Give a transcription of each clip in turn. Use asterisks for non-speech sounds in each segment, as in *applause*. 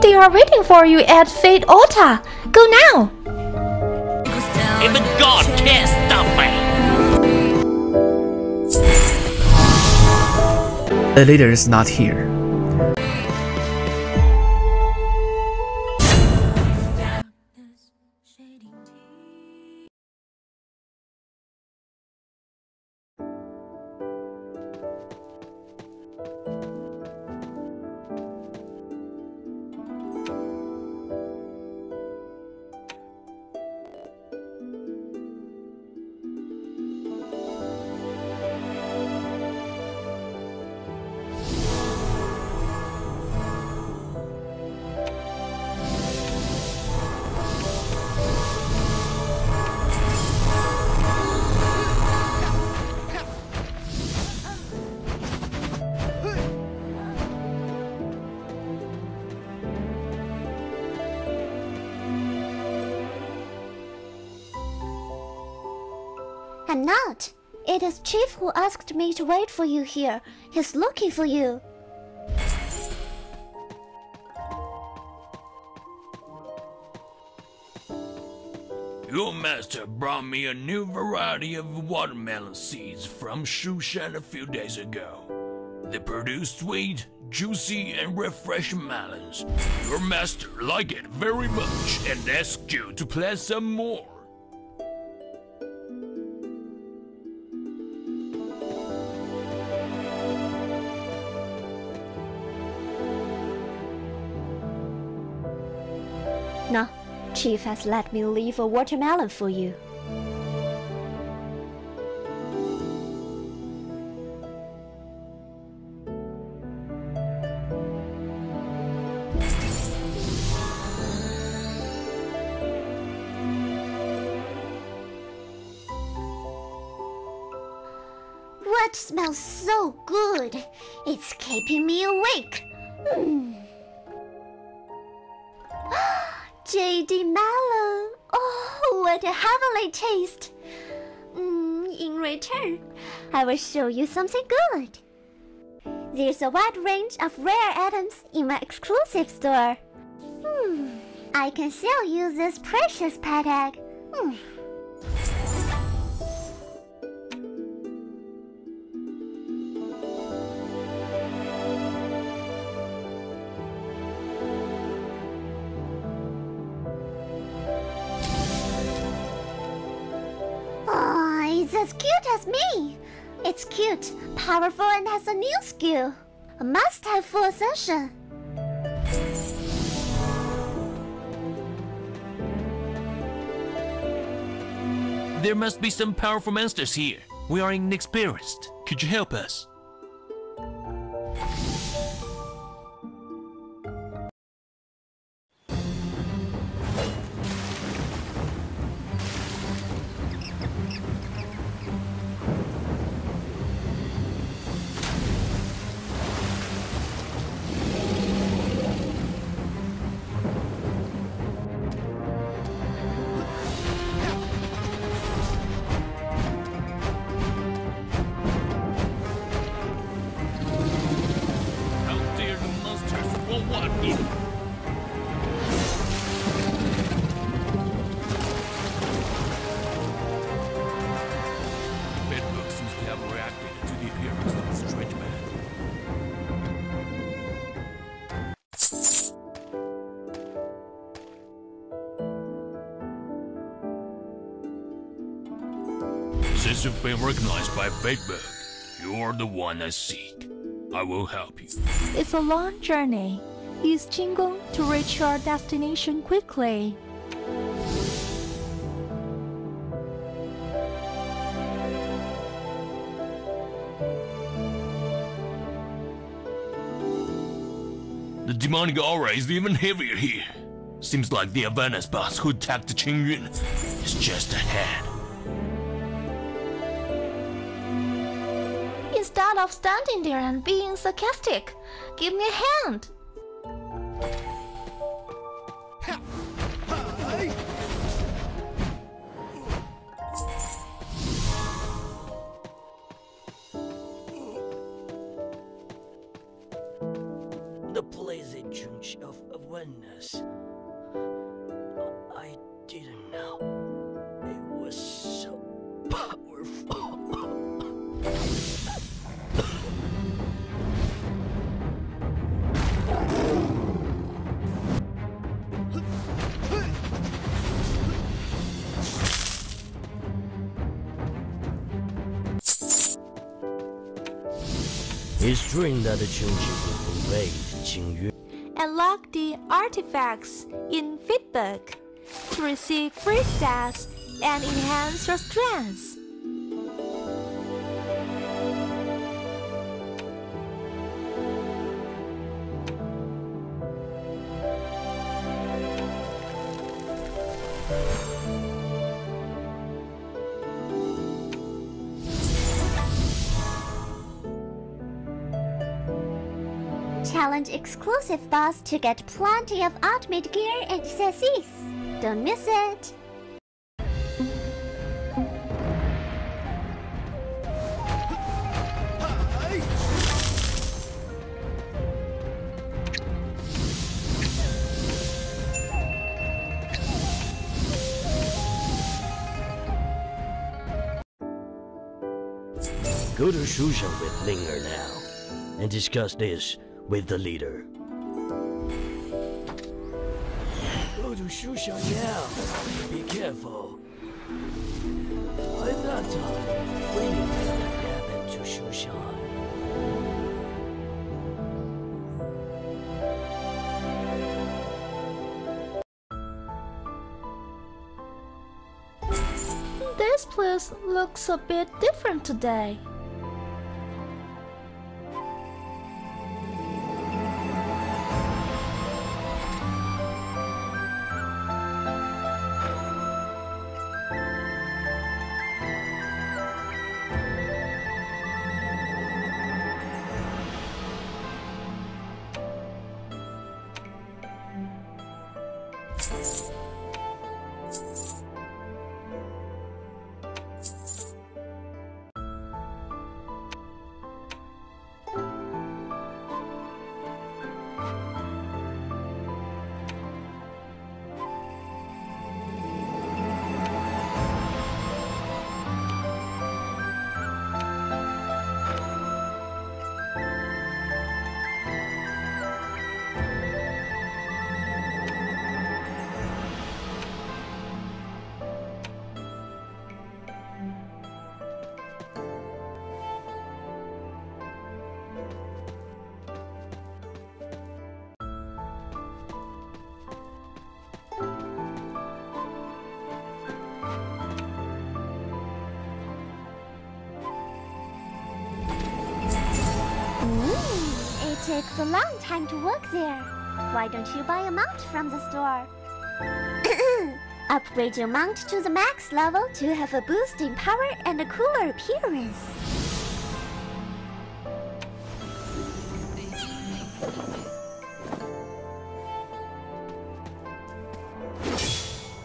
They are waiting for you at Fate Altar. Go now! Even God can't stop me! The leader is not here. I'm not. It is Chief who asked me to wait for you here. He's looking for you. Your master brought me a new variety of watermelon seeds from Shushan a few days ago. They produce sweet, juicy, and refreshing melons. Your master liked it very much and asked you to plant some more. Chief has let me leave a watermelon for you. What smells so good? It's keeping me awake. Mm. JD melon. Oh, what a heavenly taste. Mm, in return, I will show you something good. There's a wide range of rare items in my exclusive store. Hmm, I can sell you this precious pet egg. Hmm. It's cute, powerful, and has a new skill. A must-have for Ascension. There must be some powerful monsters here. We are inexperienced. Could you help us? Since you've been recognized by Bedbug, you're the one I seek. I will help you. It's a long journey. Use Qinggong to reach your destination quickly. The demonic aura is even heavier here. Seems like the Avernus boss who attacked Qingyun is just ahead. yourself standing there and being sarcastic. Give me a hand. The pleasant church of oneness. His dream that the Chunchi will invade Qingyue. and lock the artifacts in feedback to receive free stats and enhance your strength. Challenge exclusive boss to get plenty of ultimate gear and accessories. Don't miss it. Go to Shushan with Linger now and discuss this with the leader. Go to Shushan now. Be careful. By that time, waiting for that happen to Shushan. This place looks a bit different today. Takes a long time to work there. Why don't you buy a mount from the store? *coughs* Upgrade your mount to the max level to have a boost in power and a cooler appearance.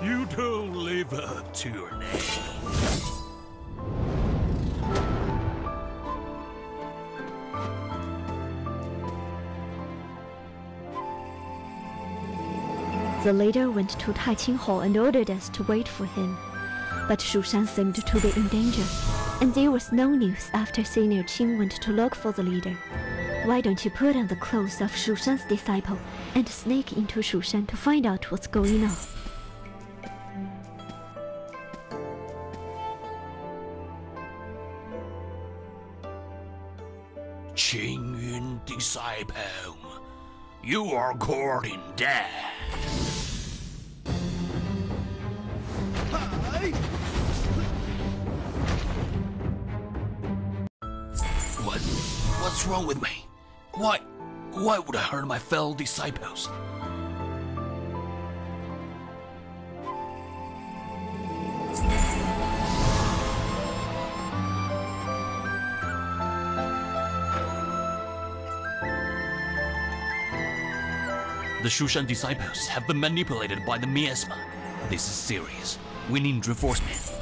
You don't live up to your name. The leader went to Taiqing Hall and ordered us to wait for him. But Shushan seemed to be in danger, and there was no news after Senior Qing went to look for the leader. Why don't you put on the clothes of Shushan's disciple and sneak into Shushan to find out what's going on? Qing Yun disciple, you are courting death. What's wrong with me? Why? Why would I hurt my fellow disciples? The Shushan disciples have been manipulated by the miasma. This is serious. We need reinforcement.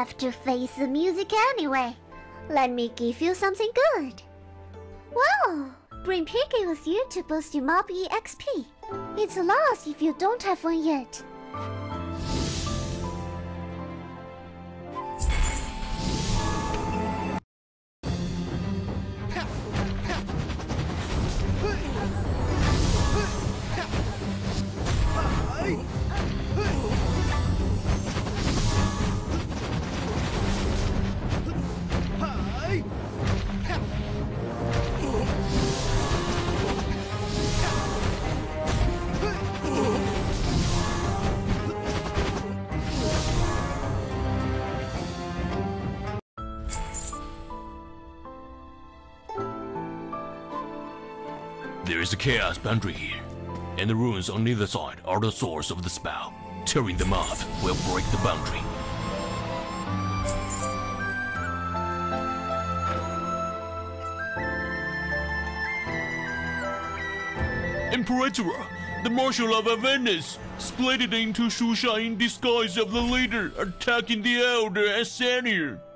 Have to face the music anyway. Let me give you something good. Well, bring Piggy with you to boost your mob EXP. It's a loss if you don't have one yet. There is a chaos boundary here, and the ruins on either side are the source of the spell. Tearing them off will break the boundary. Imperatora, the Marshal of Avernus, split it into Shushan in disguise of the leader, attacking the Elder Asanir. The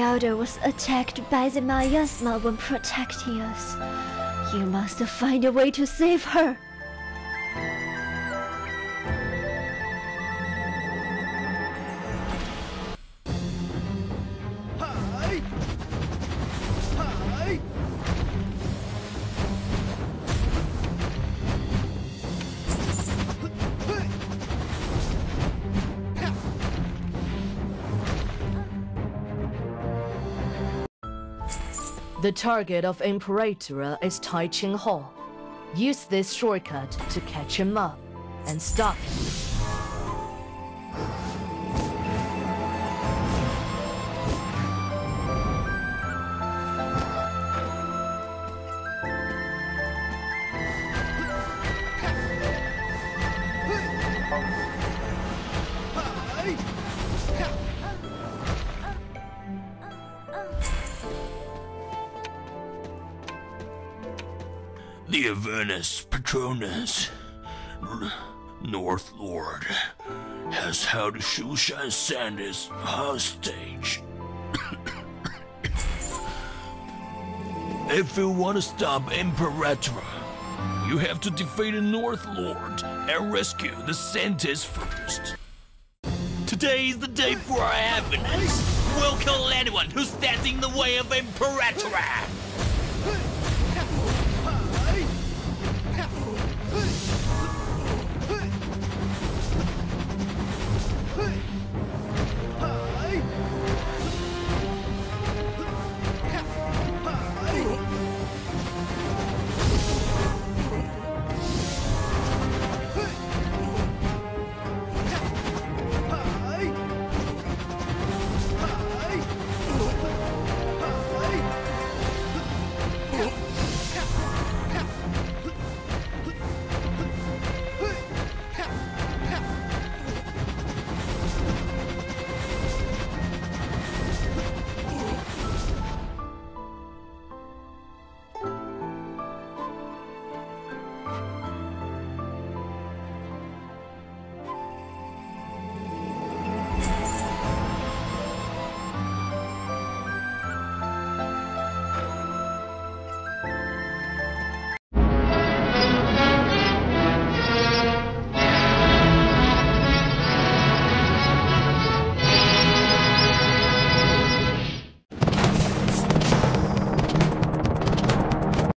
Elder was attacked by the miasma when protecting us. You must find a way to save her. The target of Imperatora is Taiqing Hall. Use this shortcut to catch him up and stop him. The Avernus Patronus, North Lord, has held Shushan Sanders hostage. if you want to stop Imperatora, you have to defeat the North Lord and rescue the Santis first. Today is the day for our happiness. We'll kill anyone who stands in the way of Imperatora.